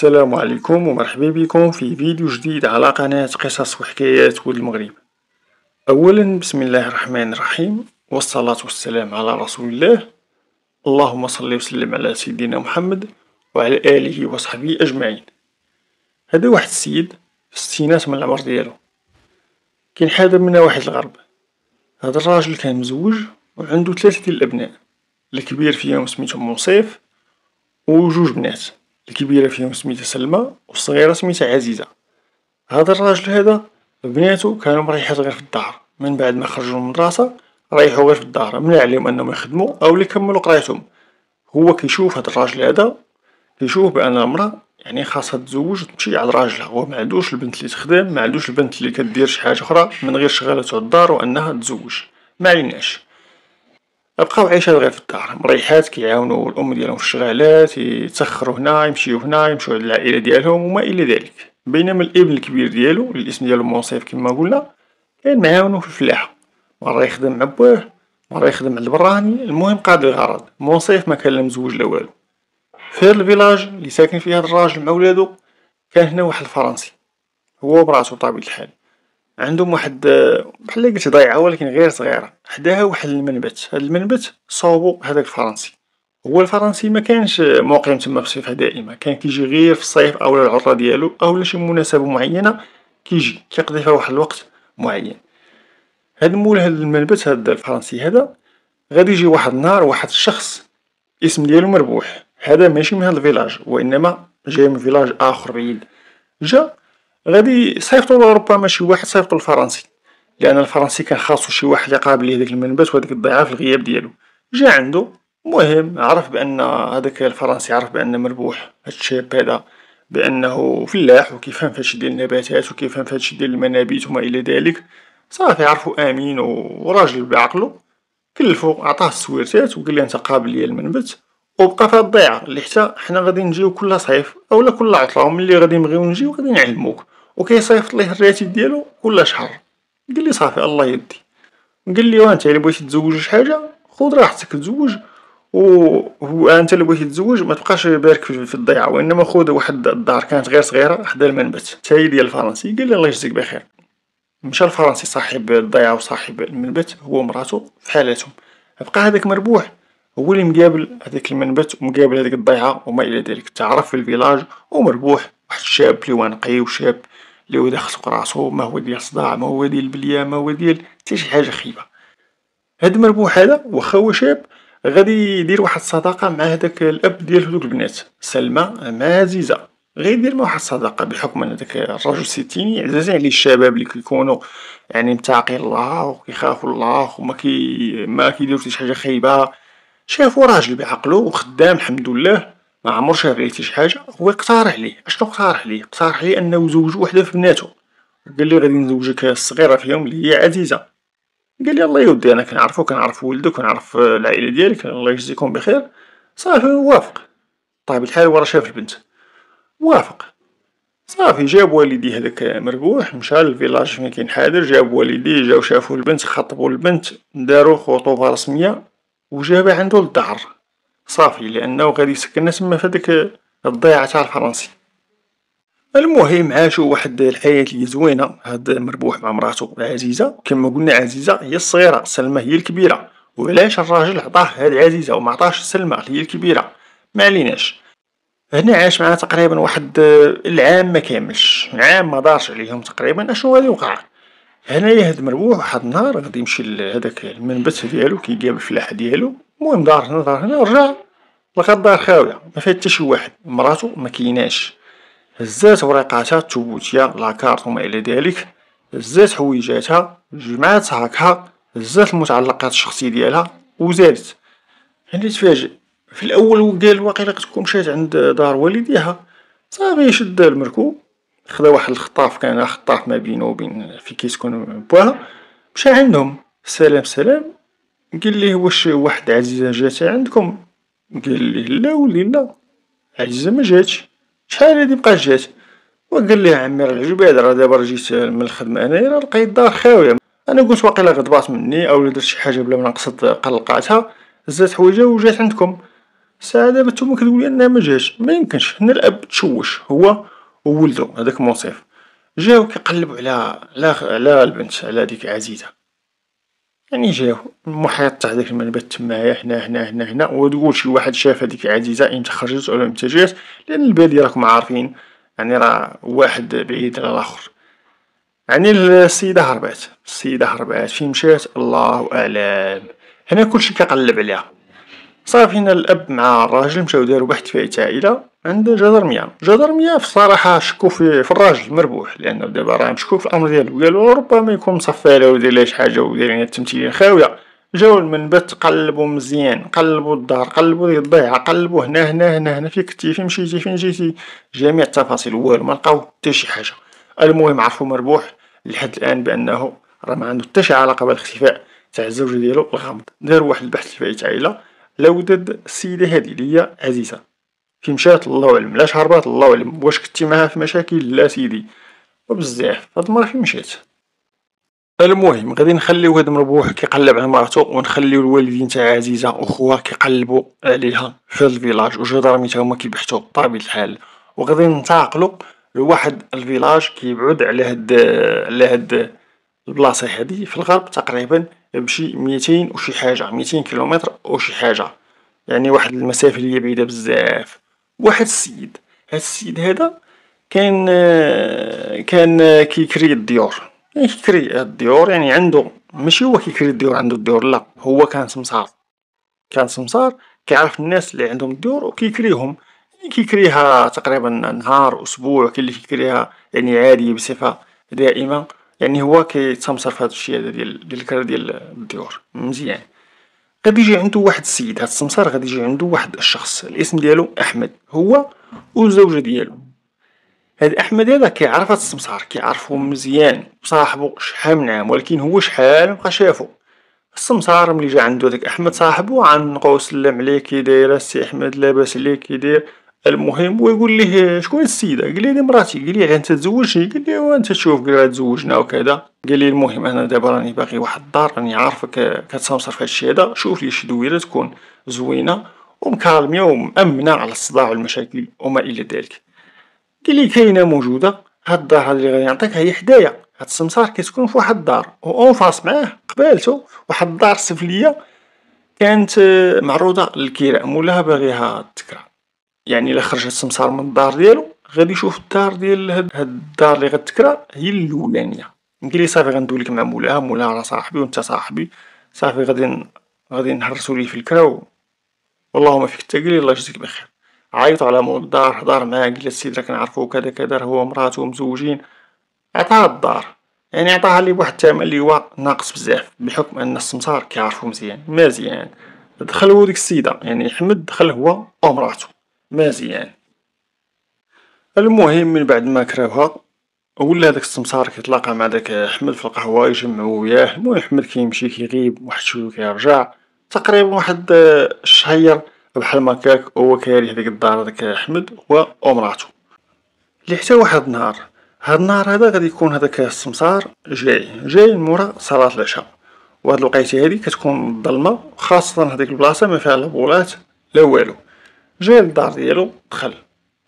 السلام عليكم ومرحبا بكم في فيديو جديد على قناة قصص وحكايات ولد المغرب. أولا بسم الله الرحمن الرحيم والصلاة والسلام على رسول الله. اللهم صل وسلم على سيدنا محمد وعلى آله وصحبه أجمعين. هذا واحد السيد في الستينات من العمر ديالو. كاين حاضر منا واحد الغرب. هذا الراجل كان مزوج وعندو ثلاثة الأبناء. الكبير فيهم سميتو منصيف وجوج بنات. الكبيرة فيهم سميتها سلمى والصغيرة سميتها عزيزة. هذا الراجل هذا بناتو كانوا مريحات غير في الدار. من بعد ما خرجوا من المدرسة ريحوا غير في الدار. منع عليهم أنهم يخدموا أو يكملوا قرايتهم. هو كيشوف هذا الراجل هذا كيشوف بأن المرأة يعني خاصها تزوج وتمشي على راجلها. هو ما عندوش البنت اللي تخدم ما عندوش البنت اللي كدير شي حاجة أخرى من غير شغالة تاع الدار وأنها تزوج. ما عليناش بقاو عايشات غير في الدار. مريحات كيعاونوا الأم ديالهم في الشغالات يتسخروا هنا يمشيو هنا يمشيو عند العائلة ديالهم وما إلى ذلك. بينما الإبن الكبير ديالو الاسم ديالو منصف كما قلنا كان معاونو في الفلاحه مرة يخدم مع بواه مرة يخدم عند البراني المهم قاد الغرض. منصف ما كان لا مزوج لا والو. في هاد الفيلاج اللي ساكن فيه هاد الراجل مع ولادو كان هنا واحد الفرنسي. هو ومراتو بطبيعة الحال. عندهم واحد بحال قلت ضيعة ولكن غير صغيرة. حداها واحد المنبت. هاد المنبت صوبو هداك الفرنسي. هو الفرنسي ما كانش مقيم تما بصفة دائمة. كان كيجي غير في الصيف اولا العطلة ديالو اولا شي مناسبة معينة كيجي كيقضي فيها واحد الوقت معين. هاد مول هاد المنبت هاد الفرنسي هذا غادي يجي واحد النهار واحد الشخص اسم ديالو مربوح. هذا ماشي من هاد الفيلاج وإنما جاي من فيلاج آخر بعيد. جا غادي يصيفطو ربما شي واحد صيفطو الفرنسي. لأن الفرنسي كان خاصو شي واحد يقابل ليه داك المنبت وهاديك الضيعه في الغياب ديالو. جا عندو المهم عرف بأن هذاك الفرنسي عرف بان مربوح. هاد الشاب هذا بأنه فلاح وكيفهم فهادشي ديال النباتات وكيفهم فهادشي ديال المنابت وما إلى ذلك. صافي عرفو آمين وراجل بعقلو. كلفو عطاه السويرتات وقال ليه أنت قابل ليا المنبت. وبقى في الضيعة. اللي حتى حنا غادي نجيو كل صيف اولا كل عطلة وملي غادي نبغيو نجيو غادي نعلموك. وكيصيفط ليه الراتب ديالو كل شهر. قال لي صافي الله يدي قال لي وانت اللي بغيتي تزوج شي حاجة خذ راحتك تزوج و انت اللي بغيتي تزوج ما تبقاش بارك في الضيعة وإنما خذ واحد الدار كانت غير صغيرة حدا المنبت. حتى هي ديال الفرنسي. قال لي الله يجزيك بخير. مشى الفرنسي صاحب الضيعة وصاحب المنبت هو ومراتو في حالاتهم بقى هذاك مربوح. هو اللي مقابل هذاك المنبت ومقابل هذيك الضيعة وما إلى ذلك. تعرف في الفيلاج ومربوح واحد الشاب اللي هو نقي وشاب اللي هو داخل راسو ما هو ديال صداع ما هو ديال البلية ما هو ديال حتى شي حاجة خيبه هاد مربوح هذا واخا هو شاب غادي يدير واحد الصداقة مع هذاك الأب ديال هذوك البنات سلمى مع عزيزه غيدير مع واحد الصداقة بحكم أن داك الرجل الستيني عزازين عليه الشباب اللي كيكونوا يعني متاقين الله وكيخافوا الله وما كي ما كيديروا شي حاجة خايبة. شافو راجل بعقلو وخدام الحمد لله ما عمر شاف عليه شي حاجة هو اقترح عليه أشنو اقترح عليه اقترح عليه أنه يزوج وحدة في بناتو. قال لي غادي نزوجك الصغيرة فيهم اللي هي عزيزة. قال لي الله يودي أنا كنعرفو كنعرف ولدو كنعرف العائلة ديالك الله يجزيكم بخير. صافي وافق. طيب الحال هو راه شاف البنت. وافق. صافي جاب والدي هذاك مربوح مشى للفيلاج فين كاين حاضر جاب والديه جاو شافو البنت خطبوا البنت داروا خطوبة رسمية. وجابها عنده للدار صافي لأنه غادي يسكننا تما في هذيك الضيعه تاع الفرنسي. المهم عاشوا واحد الحياة اللي زوينة. هاد مربوح مع مراتو عزيزة. كما قلنا عزيزة هي الصغيرة سلمى هي الكبيرة. وعلاش الراجل عطاه هاد عزيزة وما عطاش سلمى؟ هي الكبيرة. ما عليناش. هنا عاش معاه تقريبا واحد العام ما كاملش. عام ما دارش عليهم تقريبا. أشنو غادي يوقع؟ هنايا هاد مربوح واحد النهار غادي يمشي لهداك المنبت ديالو كيقابل الفلاحة ديالو. المهم دار هنا دار هنا رجع لقى الدار خاوية ما فيها حتى شي واحد. مراتو ما كيناش هزات وريقاتها التوبوتية لاكارت وما إلى ذلك. هزات حويجاتها جمعات صحاكها هزات المتعلقات الشخصية ديالها وزادت. هنا تفاجئ. في الأول قال واقيلا تكون مشات عند دار والديها. صافي شد المركوب. خدا واحد الخطاف كان خطاف ما بينه وبين في كيسكن بواها مشى عندهم. سلام سلام. قال ليه واش واحد عزيزة جات عندكم؟ قال ليه لا ولي لا. عزيزة ما جاتش. شحال هادي بقات جات وقال ليه عمي راه العجباد راه دابا جيت من الخدمة أنايا راه لقيت الدار خاوية. أنا قلت واقيلا غضبات مني أو درت شي حاجة بلا ما نقصد قلقاتها هزات حوايجها وجات عندكم. الساعة دابا نتوما كتقولي أنها مجاتش ميمكنش هنا الأب تشوش. هو وولدو هداك موصيف جاو كيقلبو على على على البنت على ديك عزيزة. يعني جاو المحيط تاع داك المنبت تمايا هنا هنا هنا هنا. وتقول شي واحد شاف هاديك عزيزة إمتى خرجت ولا إمتى جات لأن البادية راكم عارفين يعني راه واحد بعيد على الآخر. يعني السيدة هربات السيدة هربات فين مشات؟ الله أعلم. هنا كلشي كيقلب عليها. صافي هنا الأب مع الراجل مشاو دارو بحث في عائلة عند جدرمية. جدرمية في الصراحة شكو في, في الراجل مربوح لأنه دابا راه مشكوك في الأمر ديالو. قالو ربما يكون مصفى له ودير ليه شي حاجة ودايرين التمثيلية خاوية جاو المنبت قلبو مزيان قلبو الدار قلبو ديك الضيعة قلبو هنا هنا هنا هنا فين كنتي فين مشيتي فين جيتي؟ جميع التفاصيل والو ملقاو حتى شي حاجة. المهم عرفو مربوح لحد الآن بأنه راه ما عنده حتى شي علاقة بالاختفاء تاع الزوجة ديالو الغامض. دارو واحد البحث في عائلة لو وداد السيدة هادي لي هي عزيزة. فين مشات الله أعلم علاش هربات الله أعلم واش كنتي معاها في مشاكل لا سيدي. وبزاف هاد المرة فين مشات المهم غادي نخليو هاد مربوح كيقلب على مرتو ونخليو الوالدين تاع عزيزة وخوها كيقلبوا عليها في هاد الفيلاج. وجدرمي تا هما كيبحثوا بطبيعة الحال. وغادي ننتقلوا لواحد ال village كيبعد على هاد على هاد البلاصة هادي في الغرب تقريبا بشي ميتين وشي حاجة ميتين كيلومتر وشي حاجة. يعني واحد المسافة لي بعيدة بزاف. واحد السيد. هاد السيد هذا كان كان كيكري الديور. يعني كيكري الديور يعني عندو ماشي هو كيكري الديور عندو الديور لا هو كان سمسار. كان سمسار كيعرف الناس اللي عندهم الديور وكيكريهم. يعني كيكريها تقريبا نهار أسبوع كاين اللي كيكريها يعني عادي بصفة دائمة. يعني هو كيتسمسر في هاد الشيء هذا ديال ديال ديال الديور. مزيان. غادي يجي عندو واحد السيد هاد السمسار غادي يجي عندو واحد الشخص الاسم ديالو أحمد هو والزوجة ديالو. هاد أحمد هذا كيعرف هاد السمسار كيعرفو مزيان صاحبو شحال من عام ولكن هو شحال مبقى شافو. السمسار ملي جا عندو داك أحمد صاحبو عنقو سلم عليه كي داير السي أحمد لاباس عليك كي داير المهم ويقول ليه شكون السيدة؟ قال لي مراتي. قال لي أنت تزوجتي قال لي وانت تشوف قال تزوجنا وكذا. قال لي المهم أنا دابا راني باغي واحد الدار راني عارفك كتسمسر في هادشي هذا. شوف لي شي دويرة تكون زوينة و مكالمية ومأمنة على الصداع والمشاكل وما إلى ذلك. قال لي كاينة موجودة. هاد الدار اللي غادي نعطيك هي حدايا. هاد السمسار كتكون في واحد الدار و فاس معاه قبالتو واحد الدار سفلية كانت معروضة للكراء مولاها باغيها تكرا يعني إلا خرج السمسار من الدار ديالو غادي يشوف الدار ديال هاد الدار اللي غتكرا هي الأولانية. قال لي صافي غندويلك مع مولاها مولاها راه صاحبي وأنت صاحبي. صافي غادي غادي نهرسو ليه في الكرا و... واللهم فيك. انت قال لي الله يجزيك بخير. عيط على مول الدار هضر معاه قال السيد راه كنعرفو كذا كذا هو ومراتو مزوجين عطاها الدار. يعني عطاها لي بواحد الثمن اللي هو ناقص بزاف بحكم أن السمسار كيعرفو مزيان. مزيان. دخل هو ديك السيدة يعني احمد دخل هو ومراتو مزيان. المهم من بعد ما كراوها ولا هداك السمسار كيتلاقى مع داك احمد في القهوة يجمعو وياه. المهم احمد كيمشي كيغيب واحد شوية كيرجع. تقريبا واحد الشهير بحال ماكاك هو كاري هديك الدار هداك احمد هو ومراتو لحتى واحد النهار هاد النهار هذا غادي يكون هداك السمسار جاي. جاي من مورا صلاة العشاء. وهاد الوقيتة هادي كتكون ظلمة خاصة هاديك البلاصة ما فيها لا بولات لا والو. جا للدار ديالو دخل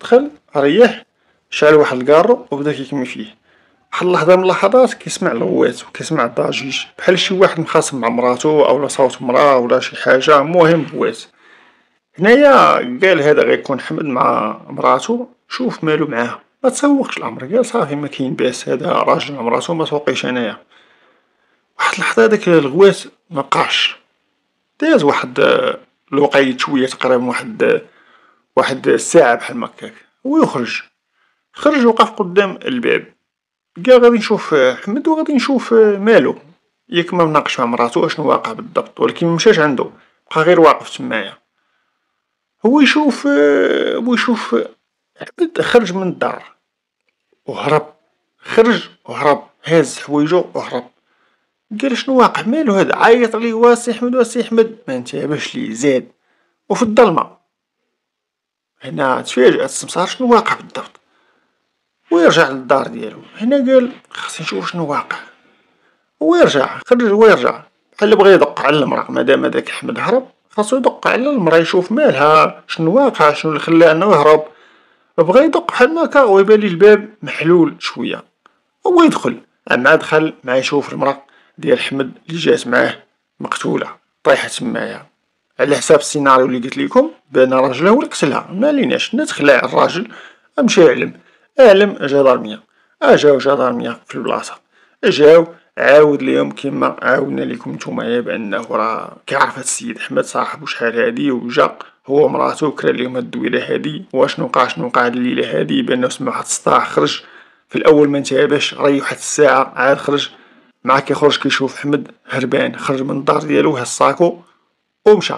دخل ريح شعل واحد الكارو وبدا كيكمي فيه. واحد اللحظة من اللحظات كيسمع الغوات وكيسمع الضجيج. بحال شي واحد مخاصم مع مراتو اولا صوت مرا ولا شي حاجة المهم غوات هنايا قال هذا غيكون حمد مع مراتو شوف مالو معاها. ما تسوقش الأمر قال صافي ما كاين باس هذا راجل مع مراتو ما توقيش أنايا. واحد اللحظة داك الغوات مبقاش داز واحد الوقيت شوية تقريبا واحد واحد الساعة بحال مكاك ويخرج خرج وقف قدام الباب. قال غادي نشوف حمد وغادي نشوف مالو ياك ما مناقش مع مراتو اشنو واقع بالضبط ولكن مشاش عنده. بقى غير واقف تمايا. هو يشوف هو يشوف حمد خرج من الدار. وهرب. خرج وهرب. هاز حوايجو وهرب. قال شنو واقع مالو هذا؟ عيط عليه واسي احمد واسي احمد ما انتبهش ليه زاد. وفي الظلمة. هنا تفاجأ السمسار شنو واقع بالضبط. ويرجع للدار ديالو. هنا قال خصني نشوف شنو واقع. ويرجع خرج ويرجع. بحال بغا يدق على المرأة مادام هداك أحمد هرب خاصو يدق على المرا يشوف مالها شنو واقع شنو لي خلاه أنه يهرب. بغا يدق بحال هكا ويبان ليه الباب محلول شوية. هو يدخل. مع دخل مع يشوف المرا ديال حمد اللي جات معاه مقتولة طايحة تمايا. على حساب السيناريو اللي قلت لكم بأن راجلها هو اللي قتلها. ما ليناش تخلع الراجل مشى يعلم اعلم جدارمية اجاو جدارمية في البلاصة. جاو عاود ليهم كيما عاودنا لكم نتوما بأنه راه كيعرف هاد السيد أحمد صاحبو شحال هادي وجا هو مراتو كرا ليهم هاد الدويلة هادي. واشنو وقع شنو وقع هاد الليلة هادي؟ بأنه سمع واحد الصداع خرج. في الأول ما انتبهش ريح واحد الساعة عاد خرج. مع كيخرج كيشوف حمد هربان خرج من الدار ديالو الساكو ومشى.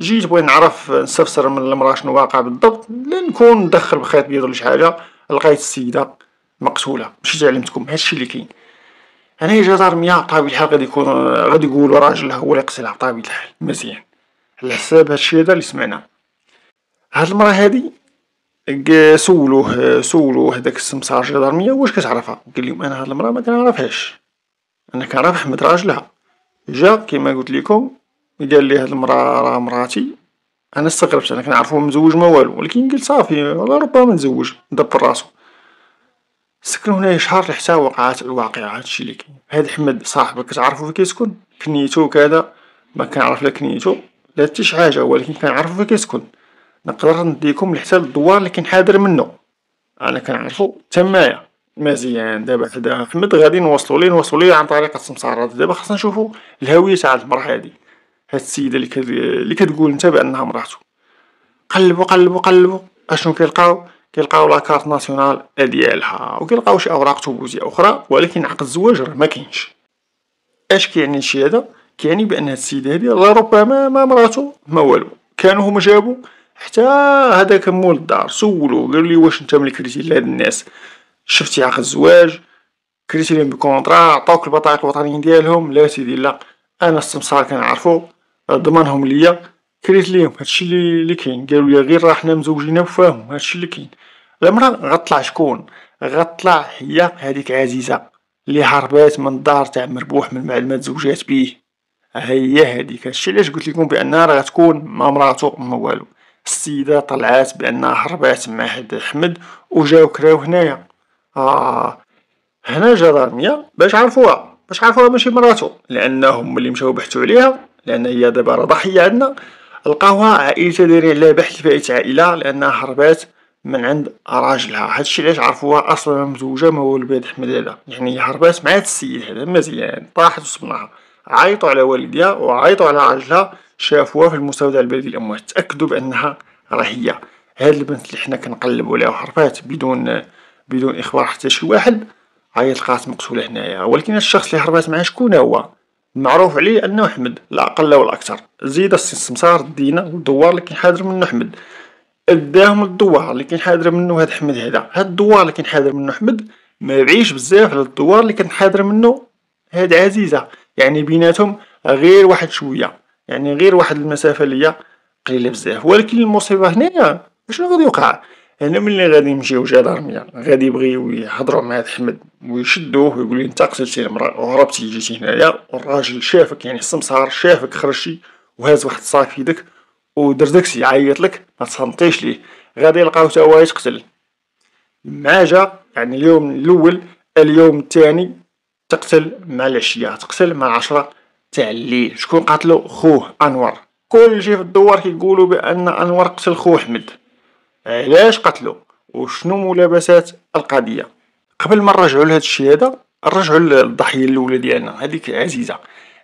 جيت بغيت نعرف نستفسر من المرأة شنو واقع بالضبط لنكون ندخل بخيط بيض ولا شي حاجة لقيت السيدة مقتوله مشيت علمتكم هادشي اللي كاين. هنايا جدارمية بطبيعة الحال غادي يكون غادي يقولو راجلها هو اللي قتلها بطبيعة الحال مزيان. على حساب هادشي هذا اللي سمعنا هاد المرا هادي سولوه سولوه هداك السمسار جدارمية واش كتعرفها؟ قال لهم أنا هاد المرا ما كنعرفهاش. أنا كنعرف احمد راجلها جا كيما قلت لكم قال لي هاد المرا راه مراتي أنا استغربت أنا كنعرفو مزوج ما والو ولكن قلت صافي ربما نتزوج دبر راسو. سكنو هنايا شهر حتى وقعات الواقعة هادشي اللي كاين. هاد حمد صاحبك كتعرفو فين كيسكن؟ كنيتو كذا ما كنعرف لا كنيتو لا حتى شي حاجة ولكن كنعرفو فين كيسكن. نقدر نديكم حتى للدوار اللي كاين حاضر منو. أنا كنعرفو تمايا مزيان دابا حدا حمد غادي نوصلو ليه نوصلو ليه عن طريق السمسارات دابا خاصنا نشوفو الهوية تاع المرا هادي. هاد السيدة اللي, كد... اللي كتقول نتا بأنها مراتو قلبو قلبو قلبو. أشنو كيلقاو؟ كيلقاو la carte nationale ديالها وكيلقاو شي أوراق ثبوتيه أخرى ولكن عقد الزواج راه ما كاينش. اش كيعني الشيء هذا؟ كيعني بأن هاد السيده هادي لربما ما مراتو ما والو. كانوا هما جابو حتى هذاك مول الدار سولو قالوا لي واش أنت ملي كريتي لهاد الناس؟ شفتي عقد الزواج؟ كريتي لهم ب contrat عطاوك البطايق الوطنيين ديالهم؟ لا سيدي لا. أنا السمسار كنعرفو. ضمانهم ليا. كريت ليهم هادشي اللي كاين. قالوا لي غير راه حنا مزوجين وفاهم هادشي اللي كاين. المرا غطلع شكون؟ غطلع هي هذيك عزيزة اللي هربات من الدار تاع مربوح من بعد ما تزوجات بيه. هي هذيك هادشي علاش قلت لكم بأنها راه تكون ما مراتو ما والو. السيدة طلعات بأنها هربات مع هاد احمد وجاو كراو هنايا. آه هنا جدارمية باش عرفوها. باش عرفوها ماشي مراتو لأنهم اللي مشاو بحثوا عليها لأن هي دابا راه ضحيه عندنا. لقاوها عائلتها دايرين عليها بحث فائت عائلة لأنها هربات من عند راجلها. هادشي علاش عرفوها أصلا مزوجة ما هو البيت احمد هذا يعني هربات مع هاد السيد هذا مزيان طاحت وصبناها عيطوا على والديها وعيطوا على راجلها شافوها في المستودع البلدي الأموات. تأكدوا بأنها راه هي هاد البنت اللي حنا كنقلبوا عليها وهربات بدون بدون إخبار حتى شي واحد عيط لقات مقتولة هنايا. ولكن الشخص اللي هربات معاه شكون هو؟ معروف عليه أنه أحمد لا أقل ولا أكثر. زيد السمسار دينا والدوار اللي كان حاضر منه أحمد. أداهم الدوار اللي كان حاضر منه هاد أحمد هذا. هاد الدوار اللي كان حاضر منه أحمد ما بعيش بزاف على الدوار اللي كان حاضر منه هاد عزيزة. يعني بيناتهم غير واحد شوية. يعني غير واحد المسافة اللي قليلة بزاف. ولكن المصيبة هنايا شنو غادي يوقع؟ أنا ملي غادي يمشيو جدارمية غادي يبغيو يهضروا مع أحمد ويشدوه ويقول أنت قتلتي المراه وهربتي جيتي هنايا والراجل شافك يعني السمسار شافك خرجتي وهاز واحد الصاك في يدك ودردكسي يعيط لك ما تصنتيش ليه. غادي يلقاو تا هو يتقتل. مع جا يعني اليوم الأول اليوم الثاني تقتل مع العشية تقتل مع العشرة تاع الليل. شكون قاتلو؟ خوه أنور. كلشي في الدوار كيقولوا بأن أنور قتل خوه أحمد. علاش قتلو؟ وشنو ملابسات القضية؟ قبل ما نرجعوا لهذا الشيء هذا نرجعوا للضحية الأولى ديالنا هذيك عزيزة.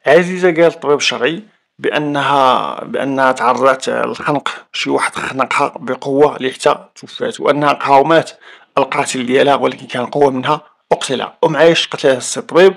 عزيزة قال الطبيب الشرعي بانها بأنها تعرضت للخنق شي واحد خنقها بقوة لحتى توفات وأنها قاومات القاتل ديالها ولكن كان قوة منها وقتلها ومعايش قتلها الطبيب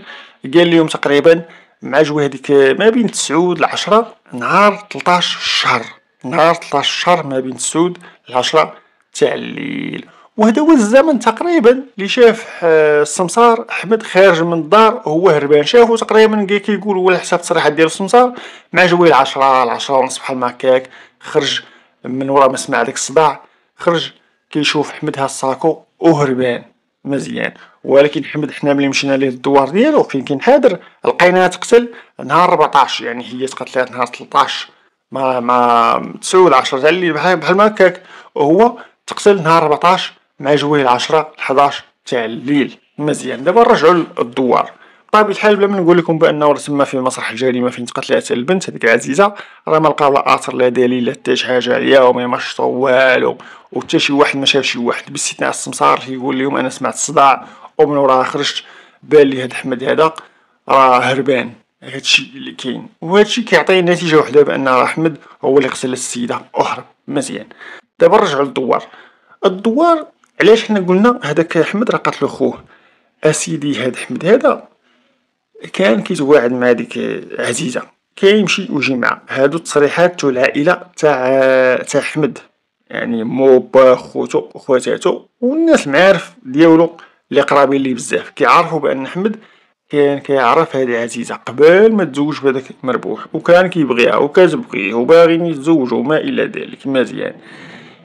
قال لهم تقريبا مع جوي هذيك ما بين تسعود لعشرة نهار 13 شهر. نهار 13 شهر ما بين تسعود لعشرة تاع الليل. وهذا هو الزمن تقريبا اللي شاف آه، السمسار أحمد خارج من الدار وهو هربان. شافو تقريبا كي كيقول هو حساب التصريحات ديال السمسار مع جوي العشرة العشرة ونص بحال هكاك خرج من ورا ما سمع داك الصداع خرج كيشوف أحمد ها الساكو وهربان مزيان. ولكن حمد حنا ملي مشينا ليه الدوار ديالو فين كان حاضر لقيناها تقتل نهار 14 يعني هي تقتلات نهار 13 مع مع تسعود عشرة تاع الليل. بحال ما هكاك وهو تقتل نهار ربعطاش مع جويه العشرة حداش تاع الليل. مزيان. دابا نرجعو للدوار. بطبيعة الحال بلا ما نقول لكم بأنه تما في مسرح الجريمة فين تقتلات البنت هذيك العزيزة راه ما لقاو لا أثر لا دليل لا حتى شي حاجة عليها وما مشطو والو وحتى شي واحد ما شاف شي واحد. باستثناء السمسار كيقول لهم أنا سمعت الصداع ومن وراها خرجت بان لي هاد احمد هذا راه هربان. هادشي اللي كاين. وهادشي كيعطي نتيجة وحدة بأن راه أحمد هو اللي قتل السيدة وهرب مزيان. دابا نرجعو للدوار. الدوار علاش حنا قلنا هذاك أحمد راه قتلو خوه. أسيدي هاد أحمد هذا كان كيتواعد مع ديك عزيزة. كيمشي ويجي معها هادو التصريحات تاع العائله تاع تاع أحمد. يعني مو با خوتو وخواتاتو والناس المعارف ديالو اللي قرابين ليه بزاف. كيعرفوا بأن أحمد كان كيعرف هادي عزيزه قبل ما تزوج بهداك مربوح وكان كيبغيها وكتبغيه وباغيين يتزوجوا وما إلى ذلك مزيان.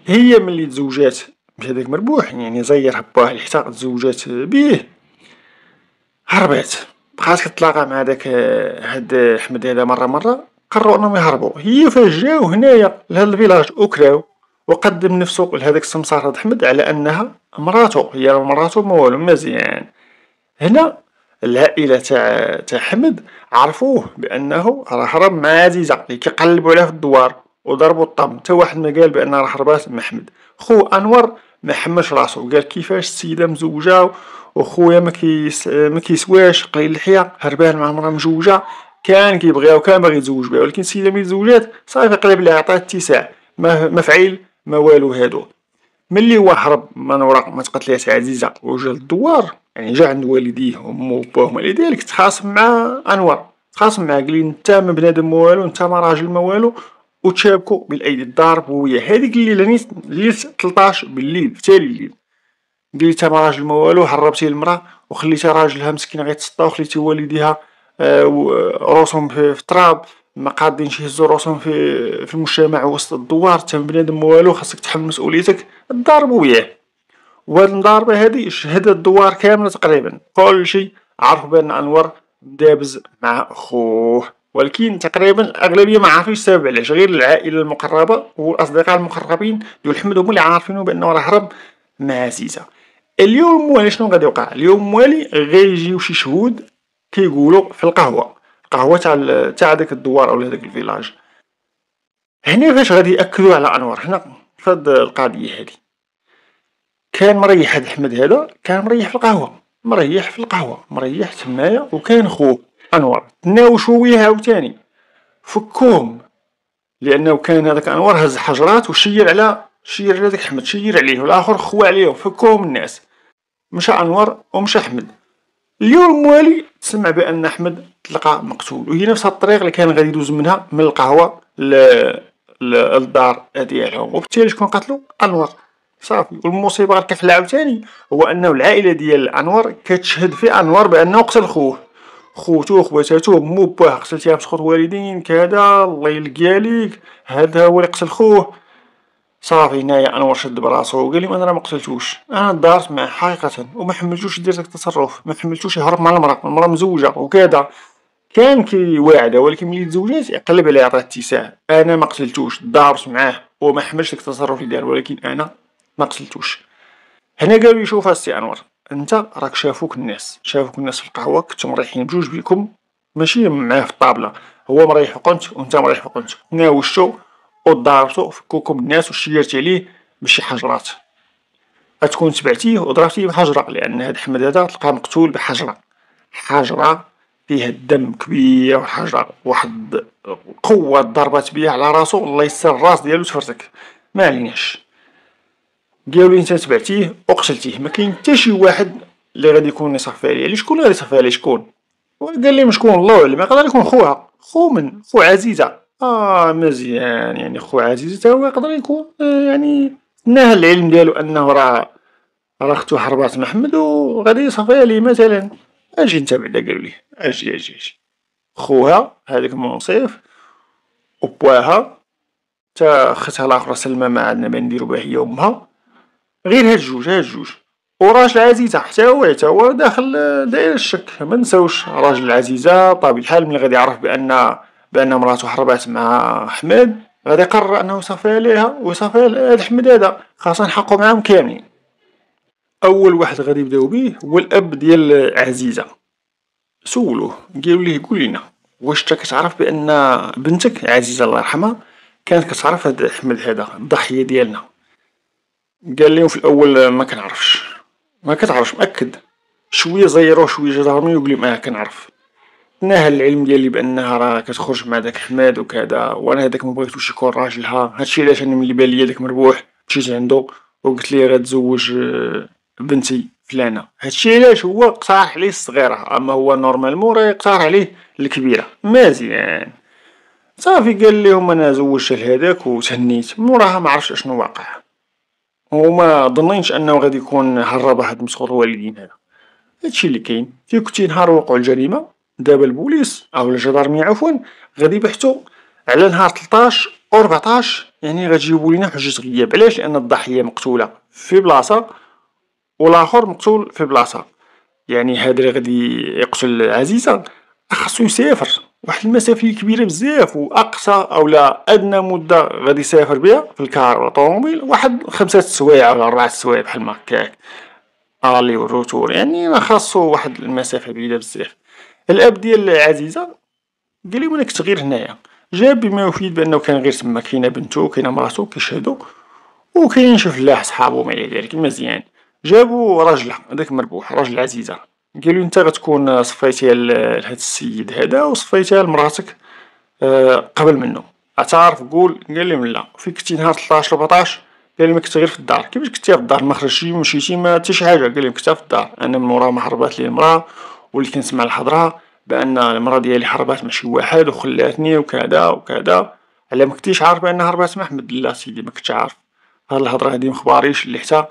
هي ملي تزوجات بهداك مربوح يعني زير باه حتى تزوجات بيه هربات بقات كتلاقى مع داك هاد أحمد هذا مرة مرة قرروا أنهم يهربوا. هي فاش جاو هنايا لهاد الفيلاج وكراو وقدم نفسه لهذاك السمسار هاد أحمد على أنها مراتو هي مراتو ما والو مزيان. هنا العائله تاع تاع حمد عرفوه بأنه راه هرب مع عزيزه اللي كيقلبوا عليه في الدوار وضربوا الطم. حتى واحد ما قال بان راه هربات مع حمد. خو أنور ما حملش راسو قال كيفاش السيدة مزوجة وخويا ما كيس ما كيسواش قليل اللحيه هربان مع مرا مجوجه كان كيبغيها وكان باغي يتزوج بها ولكن السيدة ملي تزوجات صافي قلب لها عطاه اتساع. ما ما فعيل ما والو هادو. ملي هو هرب من وراء ما تقتلات عزيزة وجا للدوار يعني جا عند والديه وأمه وباه وما إلى ذلك تخاصم مع أنور. تخاصم معاه. قال أنت ما بنادم ما والو أنت ما راجل ما والو وتشابكوا بالأيدي الضارب وهي هذيك الليلة نيت ليله 13 بالليل في تالي الليل. قلت ما راجل ما والو هربتي المراه وخليتها راجلها مسكينه غيتسطا وخليتي والديها آه روسهم في التراب. ما قادينش يهزو روسهم في في المجتمع وسط الدوار. أنت بنادم والو خاصك تحمل مسؤوليتك. ضاربو وياه. وهاد هادي شهدت الدوار كاملة تقريبا. كلشي عرفوا بأن أنور دابز مع خوه ولكن تقريبا الأغلبية ما عارفينش السبب علاش غير العائلة المقربة والأصدقاء المقربين ديال حمد هما اللي عارفينه بأنه راه هرب مع عزيزه اليوم موالي شنو غادي يوقع؟ اليوم موالي غيجيو شي شهود كيقولوا في القهوة. القهوة تاع تاع داك الدوار أو داك الفيلاج. هنا فاش غادي يأكدوا على أنور؟ هنا فهاد القضية هادي كان مريح هاد أحمد هذا كان مريح في القهوة. مريح في القهوة مريح تمايا وكان خوه أنور. تناوشوا وياه عاوتاني. فكوهم. لأنه كان هذاك أنور هز حجرات وشير على شير على داك أحمد شير عليه. والآخر خوا عليهم فكوهم الناس. مشى أنور ومشى أحمد. اليوم موالي تسمع بأن أحمد تلقى مقتول. وهي نفس الطريق اللي كان غادي يدوز منها من القهوة للدار ديالهم وبالتالي شكون قتلو أنور. صافي. والمصيبة غير كيف عاوتاني هو أنه العائلة ديال انور كتشهد في انور بأنه قتل خوه. خوتو خواتاتو مو باه قتلتيها بسخط والدين كذا الله يلقى ليك هذا هو اللي قتل خوه. صافي هنايا انور شد براسو وقال لي أنا راه ما قتلتوش. أنا دارت معاه حقيقة وما حملتوش يدير داك التصرف. ما حملتوش يهرب مع المرأة المرأة مزوجة وكذا. كان كيواعدها ولكن ملي تزوجات يقلب عليها عطاه اتساع. أنا ما قتلتوش دارت معاه وما حملش داك التصرف اللي دار ولكن أنا ما قتلتوش. هنا قالوا لي شوف السي أنور أنت راك شافوك الناس شافوك الناس في القهوة كنتو مريحين بجوج بيكم ماشي معاه في الطابلة. هو مريح فوق انت وأنت مريح فوق انت ناوشتو وضاربتو فكوكم الناس وشيرتي عليه بشي حجرات غتكون تبعتيه وضربتيه بحجرة لأن هاد أحمد هذا تلقاه مقتول بحجرة. حجرة فيها الدم كبير وحجرة واحد قوة ضربات بها على راسو الله يسر الراس ديالو تفرتك. ما عليناش. قالوا انت تبعتيه وقتلتيه ما كاين حتى شي واحد اللي غادي يكون يصفي عليه. يعني شكون غادي يصفي عليه؟ شكون؟ قال لي شكون الله اعلم يقدر يكون خوها. خو من؟ خو عزيزة. آه مزيان. يعني خو عزيزة تا هو يقدر يكون آه يعني ناهل العلم ديالو أنه راه راه اختو هربات محمد وغادي يصفي عليه مثلا. أجي أنت بعدا قالوا لي. أجي أجي أجي. خوها هذيك منصيف وبواها تا ختها الاخرى سلمى ما عندنا ما نديرو بها هي وامها غير هاد جوج هاد جوج. وراجل عزيزة حتى هو حتى هو داخل داير الشك. ما نساوش راجل العزيزة بطبيعة الحال ملي غادي يعرف بأن بأن مراتو هربات مع حماد غادي يقرر أنه يصافيها ليها ويصافيها لهاد حمد هذا. خاصنا نحقو معاهم كاملين. أول واحد غادي يبداو بيه هو الأب ديال عزيزة. سولوه قالوا ليه قول لنا واش انت كتعرف بأن بنتك عزيزة الله يرحمها كانت كتعرف هاد احمد هذا الضحية ديالنا. قال لهم في الأول ما كنعرفش. ما كتعرفش مأكد. شوية زيروه شوية جدارمي ويقول لهم آه كنعرف. ناهل العلم ديالي بأنها راه كتخرج مع داك حماد وكذا وأنا هذاك مبغيتوش يكون راجلها. هادشي علاش أنا ملي بان ليا داك مربوح مشيت عندو وقلت ليه غتزوج آه، بنتي فلانة. هادشي علاش هو اقترح عليه الصغيرة أما هو normalement راه يقترح عليه الكبيرة. مزيان صافي قال لهم أنا زوجت لهداك وتهنيت موراها ما عرفش أشنو واقع. وما ظنينش أنه غادي يكون هرب هاد مسخوط الوالدين هذا. هادشي اللي كاين. في كنتي نهار وقعوا الجريمة دابا البوليس أو الجدارمية عفوا غادي يبحثوا على نهار 13 أو 14 يعني غتجيبوا لينا حجة غياب علاش؟ لأن الضحية مقتولة في بلاصة والآخر مقتول في بلاصة. يعني هذا اللي غادي يقتل عزيزة خاصو يسافر واحد المسافة كبيرة بزاف وأقصى اولا أدنى مدة غادي يسافر بها في الكار ولا طوموبيل واحد خمسة سوايع ولا أربعة سوايع بحال ما هكاك. aller وال retour يعني خاصو واحد المسافة بعيدة بزاف. الأب ديال عزيزة قال لهم أنا كنت غير هنايا؟ جاب بما يفيد بأنه كان غير تما كاينة بنتو كاينة مراتو كيشهدو وكاين شي فلاح صحابو وما إلى ذلك مزيان. جابو راجلها هداك مربوح راجل عزيزة. قالو أنت غتكون صفيتيها لهاد السيد هذا وصفيتيها لمراتك آه، قبل منه. اعترف قول. قال لهم لا. في كنتي نهار 13 14 قال لي كنت غير في الدار. كيفاش كنتي في الدار؟ ما خرجتي ومشيتي ما حتى شي حاجة. قال لهم كنت في الدار. أنا من ورا ما هربات لي المرأة واللي كنسمع الهضره بأن المرأة ديالي هربات مع شي واحد وخلاتني وكذا وكذا. على ما كنتيش عارف بانها هربات مع لا سيدي ما كنتش عارف. هاد الهضرة هادي مخباريش اللي حتى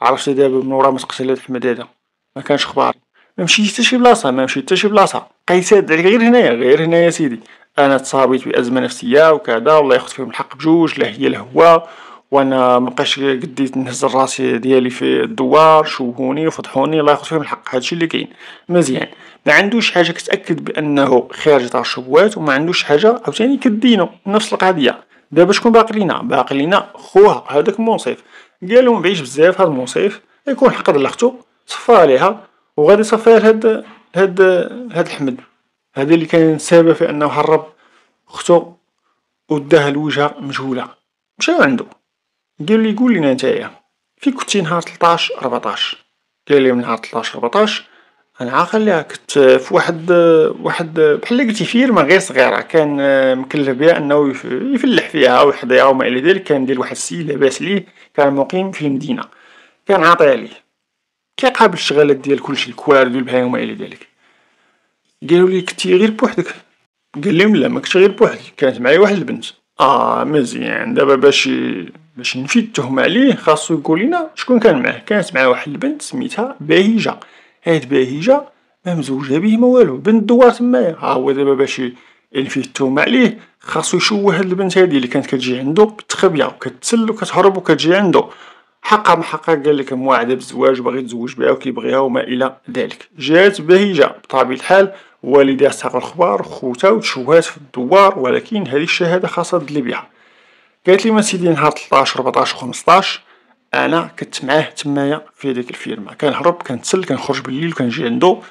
عرفت دابا من ورا ما تقتل أحمد هذا. ما كانش خباري. ما حتى شي بلاصة ما مشيت شي بلاصة. عليك غير هنايا غير هنايا سيدي. أنا تصابيت بأزمة نفسية وكذا والله ياخذ فيهم الحق بجوج لا هي لا هو. وأنا مبقاش قديت نهز الراسي ديالي في الدوار شوهوني وفضحوني الله ياخذ فيهم الحق. هادشي اللي كاين. مزيان. ما عندوش حاجة كتأكد بأنه خارج إطار الشبهات وما عندوش حاجة عاوتاني كدينو. نفس القضية. دابا شكون باقي لينا؟ باقي لينا خوها هذاك منصف. قالو بعيش بزاف هاد المنصف يكون حقد لاختو صفى عليها. وغادي يصفيها لهاد هاد هاد الحمد هذا اللي كان سبب في أنه هرب اختو وداها لوجهه مجهولة. مشاو عنده. قال لي قول لنا نتايا. في كنتي نهار 13 14 قال لي من نهار 13 14 أنا عاقل ليها كنت في واحد واحد بحال قلتي فيرما غير صغيرة. كان مكلف بها أنه يفلح فيها ويحضيها وما إلى ذلك. كان ديال واحد السيد لاباس ليه. كان مقيم في المدينة. كان عاطي عليه كيقابل الشغالات ديال كلشي الكوارد والبهايم وما إلى ذلك. قالوا لي كنتي غير بوحدك. قال لهم لا ما كنتش غير بوحدي كانت معايا واحد البنت. آه مزيان. دابا باش باش نفي التهمة عليه خاصو يقول لنا شكون كان معاه. كانت معاه واحد البنت سميتها بهيجة هاد بهيجة ما مزوجة به ما والو بنت دوار تمايا. ها هو دابا باش ينفي التهمة عليه خاصو يشوه هاد البنت هادي اللي كانت كتجي عندو بالتخبية وكتسل وكتهرب وكتجي عندو حقا محقا قال لك مواعدة بالزواج وباغي يتزوج بها وكيبغيها وما إلى ذلك. جات بهيجة بطبيعة الحال والديها ساقوا الخبار خوتها وتشوهات في الدوار ولكن هذه الشهادة خاصة تدلي بها. قالت لي سيدي نهار 13 14 15 أنا كنت معاه تمايا في ديك الفيرما. كنهرب كنتسل كنخرج بالليل كنجي عندو.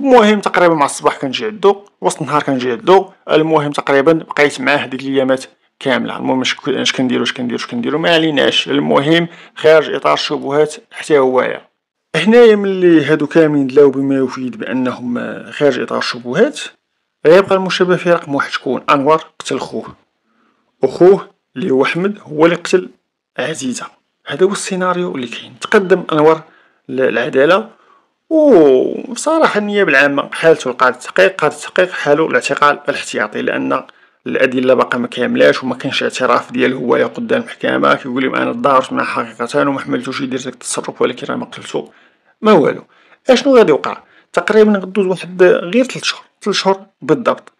المهم تقريبا مع الصباح كنجي عندو وسط النهار كنجي عندو. المهم تقريبا بقيت معاه ديك الأيامات كاملة. المهم اش كنديرو اش كنديرو اش كنديرو. ما عليناش المهم خارج إطار الشبهات حتى هوايا هنايا ملي هادو كاملين دلاو بما يفيد بأنهم خارج إطار الشبهات غيبقى المشابه في رقم واحد شكون؟ أنور قتل خوه. وخوه اللي هو أحمد هو اللي قتل عزيزة. هذا هو السيناريو اللي كاين. تقدم أنور للعدالة وبصراحة النيابة العامة حالته لقاعدة التحقيق قاعدة التحقيق حالو الاعتقال الاحتياطي لأن الأدلة باقا ما كاملاش وما كانش اعتراف ديالو هو قدام المحكمة. كيقول لهم أنا تظاهرت معاه حقيقة وما حملتوش يدير داك التصرف ولكن راه ما قتلتو ما والو. أشنو غادي يوقع؟ تقريبا غدوز واحد غير 3 شهور 3 شهور بالضبط.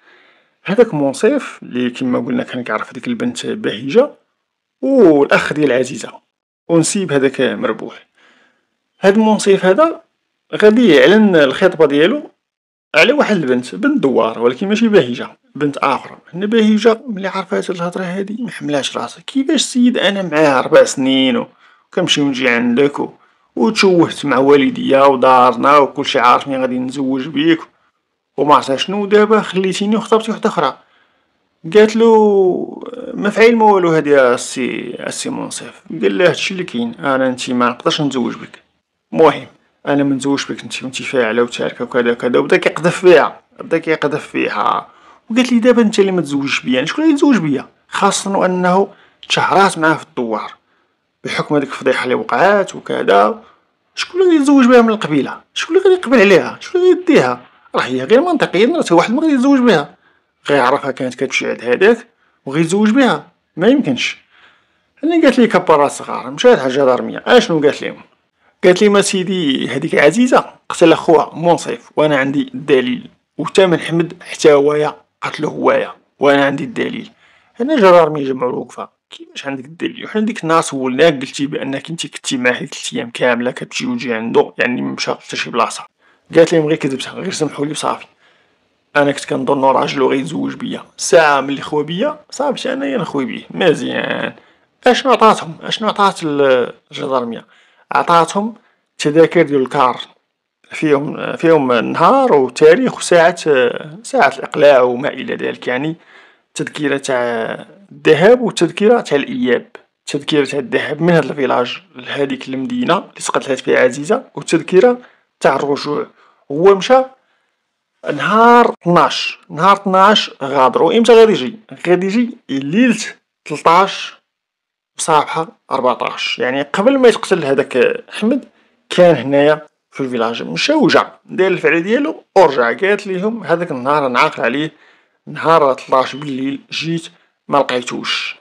هذاك منصف اللي كما قلنا كان كيعرف هذيك البنت بهيجة والأخ ديال عزيزة. ونسيب هذاك مربوح. هاد المنصف هذا غادي يعلن الخطبة ديالو على واحد البنت بنت دوار ولكن ماشي بهيجة بنت أخرى هنا بهيجة ملي عرفات هاد الهضرة هادي؟ محملاش راسها. كيفاش السيد أنا معاه ربع سنين و كنمشي و نجي عندك و و تشوهت مع والديا و دارنا و كلشي عارفني غادي نتزوج بيك و معرفت شنو. دابا خليتيني و خطبتي وحدة خرى قاتلو مفعيل ما والو هادي السي السي منصف. قالها هادشي لي كاين أنا نتي منقدرش نتزوج بك. المهم أنا منتزوجش بك نتي و نتي فاعلة و تاركة و كذا كذا و بدا كيقذف فيها بدا كيقذف فيها. و قاتلي دابا نتا لي متزوجش بيا شكون غادي يتزوج بيا؟ خاصة انه تشهرات معاه في الدوار بحكم هاديك الفضيحة لي وقعات و كذا شكون لي غادي يتزوج بيها من القبيلة؟ شكون لي غادي يقبل عليها؟ شكون لي غادي يديها؟ راه هي غير منطقيا راه واحد مغادي يتزوج بيها غيعرفها كانت كتمشي عند هداك و غيتزوج بيها ميمكنش ملي قاتلي كبارات صغار مشات عند الجدرمية أشنو قاتليهم قاتليهم اسيدي هاديك عزيزة قتل خوها منصف و أنا عندي الدليل. و تا من حمد حتى هوايا قتلو هوايا و أنا عندي الدليل. هنا الجدرمية جمعو الوقفة. كيفاش عندك الدليل؟ وحنا ديك النهار سولناك قلتي بأنك نتي كنتي معاه تلت أيام كاملة كتمشي و تجي عندو يعني ممشى حتى شي بلاصة. قاتليهم غير كدبتها غير سمحولي و صافي أنا كنت كنظنو راجلو غيتزوج بيا. ساعة ملي خوا بيا صافي انايا نخوي بيه. مزيان. أشنو عطاتهم؟ أشنو عطات الجدرمية عطاتهم تذاكر ديال الكار فيهم فيهم النهار و التاريخ و ساعة ساعة الإقلاع و ما إلى ذلك. يعني تذكرة تاع الذهاب و تذكرة تاع الإياب. تذكرة تاع الذهاب من هاد الفيلاج لهاديك المدينة لي تقتلات فيها عزيزة. و تذكرة تاع الرجوع. هو مشى نهار طناش. نهار طناش غادرو إمتى غادي يجي؟ غادي يجي ليلة تلطاش صباح رباطاش يعني قبل ما يتقتل هداك حمد كان هنايا في ال village جا دار الفعلة ديالو و رجع قاتليهم هداك النهار أنا عاقل عليه نهار تلطاش بليل جيت ملقيتوش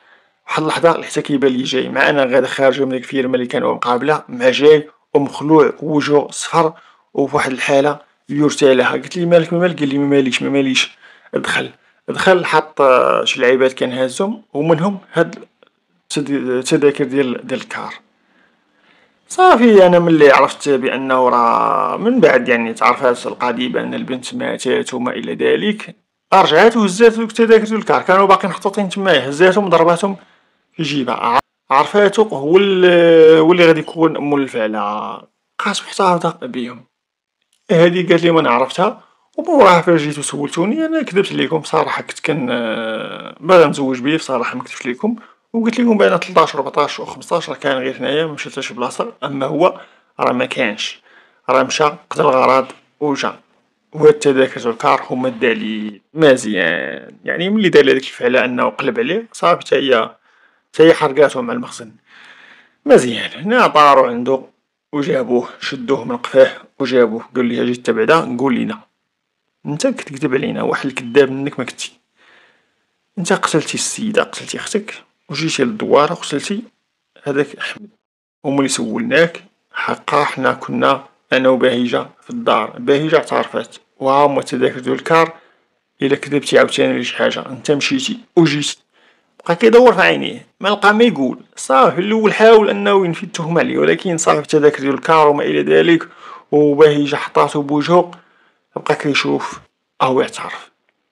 واحد اللحظة حتى كيبانلي جاي. مع أنا غادا خارجة من ديك الفيرما لي كانو مقابلة مع جاي و مخلوع و وجهو صفر و فواحد الحالة يرثى لها. قلتليه مالك مالك؟ قالي مماليش مماليش ادخل دخل. حط شي لعيبات كان هازهم و منهم هاد التذاكر ديال ديال الكار. صافي أنا ملي عرفت بأنه راه من بعد يعني تعرفات القضية بان البنت ماتات و ما إلى ذلك. رجعات و هزات دوك ديال الكار. كانو باقيين محطوطين تمايا هزاتهم ضرباتهم في جيبها. عرفاتو هو هو لي غادي يكون مول الفعلة. بقات محتفظة بيهم. هادي قاتلي أنا عرفتها. و موراها فاش جيتو سولتوني أنا كدبت ليكم. بصراحة كنت كن باغي نتزوج بيه بصراحة مكدبتش ليكم. و قلتليكم بان تلطاش و ربعطاش و خمسطاش راه كان غير هنايا مشا حتى شي بلاصة أما هو راه مكانش راه مشا قتل الغرض و جا و هاد التذاكر ديال الكار هما الدليل. مزيان. يعني ملي دار هاديك الفعلة أنه قلب عليه صافي تا هي تا هي حرقاتو مع المخزن. مزيان. هنا طارو عندو و جابوه شدوه من قفاه و جابوه قالوليه أجي نتا بعدا؟ قول لينا. نتا كتكدب علينا. واحد الكداب منك مكنتي نتا قتلتي السيدة قتلتي ختك و جيتي للدوار و قتلتي هداك حمد و ملي سولناك. حقا حنا كنا أنا و بهيجة في الدار. بهيجة اعترفات و ها هما ديال الكار. إلا كدبتي عاوتاني ولا شي حاجة. نتا مشيتي و جيتي بقا كيدور في عينيه. ملقى ما يقول. صافي الأول حاول أنه ينفي التهمة عليه ولكن صافي التذاكر ديال الكار و ما إلى ذلك. و بهيجة حطاتو بوجهو بقا كيشوف. هو اعترف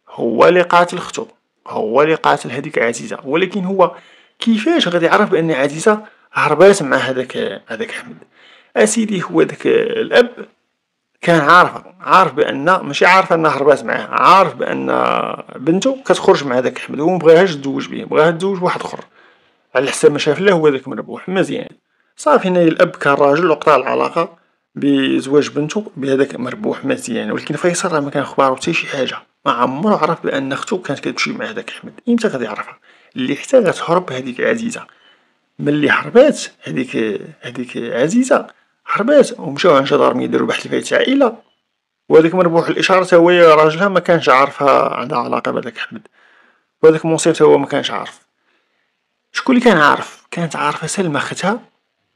هو لي قاتل ختو هو لي قاتل هاديك عزيزة. ولكن هو كيفاش غادي يعرف بأن عزيزة هربات مع هداك هداك حمد؟ أسيدي هو داك الأب كان عارفة. عارف بان ماشي عارف انها هربات معاه. عارف بأن بنتو كتخرج مع داك حمد و مبغاهاش تزوج بيه. بغاها تزوج بواحد خر على حساب ما شاف لا هو داك مربوح. مزيان. صافي هنايا الأب كان راجل و قطع العلاقة بزواج بنتو بهداك مربوح. مزيان. ولكن فيصل راه مكان خبارو حتى شي حاجة معمرو عرف بأن ختو كانت كتمشي مع هداك حمد إمتى غادي يعرفها؟ لي حتى غتهرب هاديك عزيزة. ملي هربات هاديك هاديك عزيزة هربات و مشاو عند جدارمية دارو بحث لفايت عائلة. و هداك مربوح الإشارة تا هو راجلها مكانش عارفها عندها علاقة بهداك حمد و هداك منصف تا هو مكانش عارف. شكون لي كان عارف؟ كانت عارفة سلمى ختها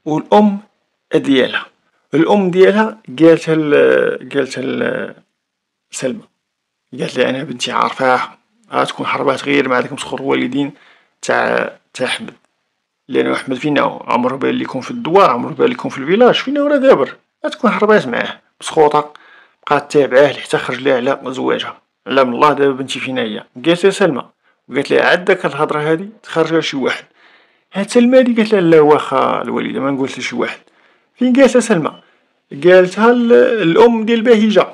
و الأم ديالها الام ديالها قالتها قالتها لسلمى قالتليها أنا بنتي عارفاه غتكون هربات غير مع داك مسخور الوالدين تاع تاع حمد لانو حمد فينا عمرو بان ليكم في الدوار عمرو بان ليكم في الفيلاج فينا راه دابر. غتكون هربات معاه مسخوطة بقات تابعاه حتى خرج ليها على زواجها لا من الله دابا بنتي فينا هي. قالت لها سلمى وقالت لها عاد داك الهضره هادي تخرجها لشي واحد. هاد سلمى هادي قالت لها لا واخا الوالدة ما نقولش لشي واحد. فين قالتها سلمى؟ قالتها الأم ديال بهيجه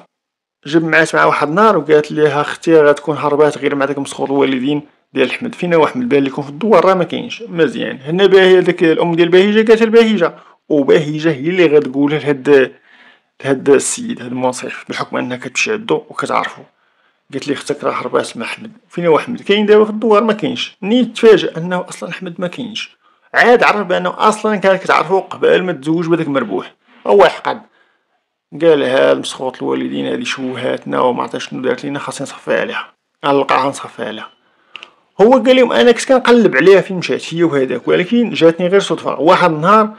جمعات مع واحد النهار وقالت ليها أختي غتكون هربات غير مع داك مسخوط الوالدين ديال أحمد. فينا هو احمد بان لكم في الدوار راه ما كاينش. مزيان. هنا باهي داك الأم ديال بهيجه قالت لبهيجه وبهيجه هي اللي غتقولها لهاد لهاد السيد هاد المنصف بحكم أنها كتمشي عندو وكتعرفو. قالت لي أختك راه هربات مع أحمد. فين هو احمد كاين دابا في الدوار؟ ما كاينش. ني تفاجئ أنه أصلا أحمد ما كاينش. عاد عرف بأنه أصلا كانت كتعرفو قبل ما تزوج بداك مربوح. هو يحقد قالها المسخوط الوالدين هادي شوهاتنا وما عرفت شنو دارت لينا خاصني نصفي عليها. نلقاها نصفي عليها. هو قال لهم أنا كنت كنقلب عليها فين مشات هي وهذاك ولكن جاتني غير صدفة. واحد النهار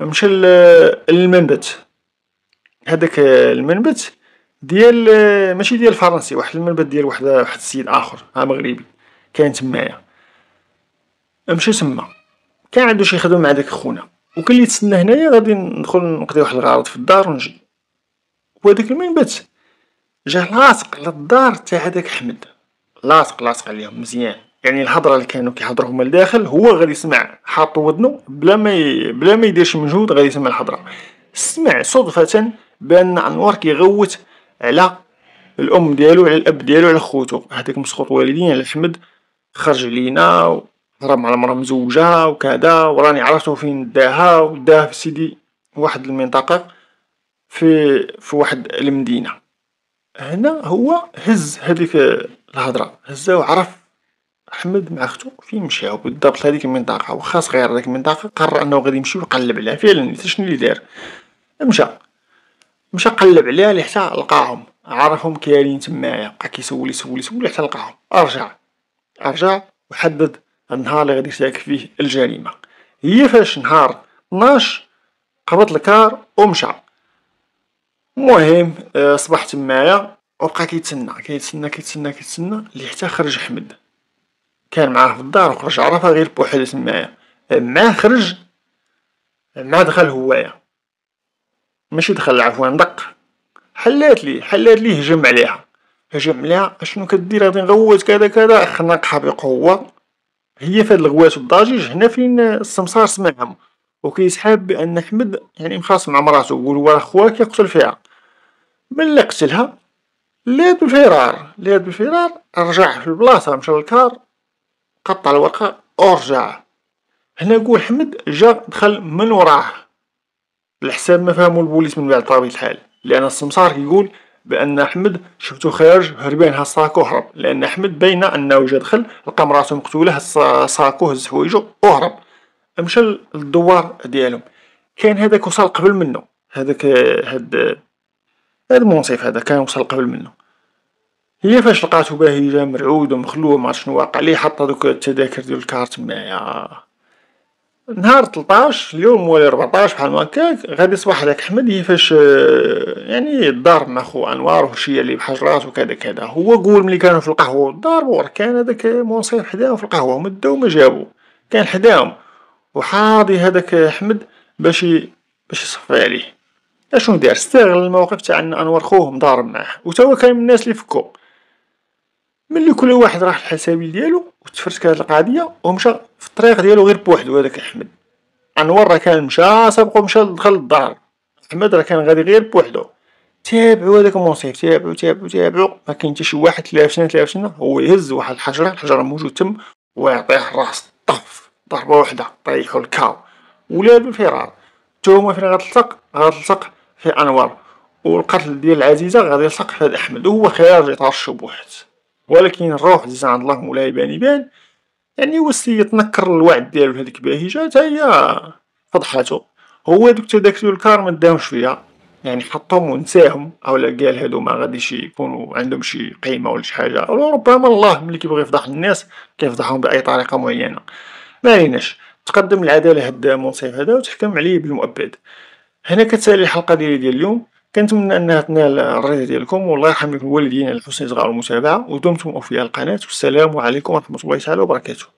مشى للمنبت. هذاك المنبت ديال ماشي ديال الفرنسي واحد المنبت ديال واحد واحد السيد آخر ها مغربي كان تمايا. مشى تما كان عنده شي خدمة مع داك خونا. وكان اللي تسنى هنايا غادي ندخل نقضي واحد الغرض في الدار ونجي. وهداك المنبت جا لاصق للدار تاع هداك احمد لاصق لاصق عليهم مزيان. يعني الهضرة اللي كانوا كيهضروا هما لداخل هو غادي يسمع حاط ودنو بلا ما ي... بلا ما يدير شي مجهود غادي يسمع الهضرة. سمع صدفة بأن أنوار كيغوت على الأم ديالو على الأب ديالو على خوتو. هذاك مسخوط والدين على احمد خرج لينا هرب على مرا مزوجة وكذا وراني عرفتو فين داها وداها في سيدي واحد المنطقة. في في واحد المدينة. هنا هو هز هذيك الهضرة. هزها وعرف أحمد مع أختو فين مشاو بالضبط لهاديك المنطقة واخا صغير هاديك المنطقة قرر أنه غادي يمشي ويقلب عليها. فعلا شنو اللي دار؟ مشى. مشى قلب عليها حتى لقاهم. عرفهم كاينين تمايا بقى كيسول يسول يسول حتى لقاهم. رجع رجع وحدد النهار اللي غادي يرتكب فيه الجريمة. هي فاش نهار 12 قبض الكار ومشى. المهم آه، صبح تمايا وبقى كيتسنى كيتسنى كيتسنى كيتسنى اللي حتى خرج أحمد. كان معاه في الدار وخرج عرفها غير بوحدة تمايا معاه خرج مع دخل هوايا ماشي دخل عفوا دق. حلات لي حلات لي هجم عليها. هجم عليها أشنو كدير؟ غادي نغوت كذا كذا خنقها بقوه هي فهاد الغوات والضجيج هنا فين السمسار سمعهم. وكيسحاب بأن أحمد يعني مخاصم مع مراتو ويقول وراه يقتل فيها. ملي قتلها لاد بالفرار لاد بالفرار رجع في البلاصة مشى للكار قطع الورقة ورجع هنا قول حمد جا دخل من وراه. الحساب ما فهمو البوليس من بعد طبيعة الحال لأن السمسار كيقول بأن أحمد شفتو خارج هربان هز ساكو هرب لأن أحمد باين أنه جا دخل لقى مراتو مقتولة هز ساكو هز حوايجو وهرب. مشى للدوار ديالهم. كان هذاك وصل قبل منه هذاك هاد هاد المنصف هذا كان وصل قبل منه. هي فاش لقاتو باهي مرعود ومخلوع ما شنو واقع ليه حط هذوك التذاكر ديال الكارت معايا؟ نهار 13 اليوم ولا 14 بحال هكاك غادي يصبح هذاك أحمد هي فاش يعني الدار مع خو أنوار وشي اللي بحجرات وكذا كذا. هو قول ملي كانوا في القهوة والدار ورا كان هذاك منصف حداهم في القهوة مداو ما جابو. كان حداهم. وحاضي هذاك أحمد باش باش يصفي عليه. اشنو دار استغل الموقف تاع ان انور خوه مضارب معاه وتا هو كان من الناس اللي فكو ملي كل واحد راح الحسابي ديالو وتفرت هاد القضية ومشى في الطريق ديالو غير بوحدو هذاك احمد انور راه كان مشى سبقو مشى دخل للدار احمد راه كان غادي غير بوحدو تابعو هذاك الموصيف تابعو تابعو تابعو ما كاين حتى شي واحد تلاف سنه تلاف سنه هو يهز واحد الحجره الحجره موجود تم ويعطيه الراس طف ضربه وحده طيحو الكاو ولا بالفرار توما فين غتلصق غتلصق في انور والقتل ديال العزيزه غادي يلصق في هاد أحمد. وهو خارج اطار الشبهات. ولكن الروح ديال عند الله مولاي يبان يبان. يعني هو السيد تنكر الوعد ديالو لهاديك باهيجة حتى هي فضحاتو هو دوك تذاكرو الكار ما داهمش فيها. يعني حطهم ونساهم. أولا قال هادو ما غاديش يكونوا عندهم شي قيمة ولا شي حاجة. ربما الله ملي كيبغي يفضح الناس كيفضحهم بأي طريقة معينة. ما عليناش. تقدم العدالة هاد المنصف هذا وتحكم عليه بالمؤبد. هنا كتسالي الحلقة ديالي ديال اليوم. كنتمنى انها تنال الرضا ديالكم والله يرحم لكم الوالدين على حسن اصغاء المتابعة. ودمتم أوفياء القناة. والسلام عليكم ورحمة الله تعالى وبركاته.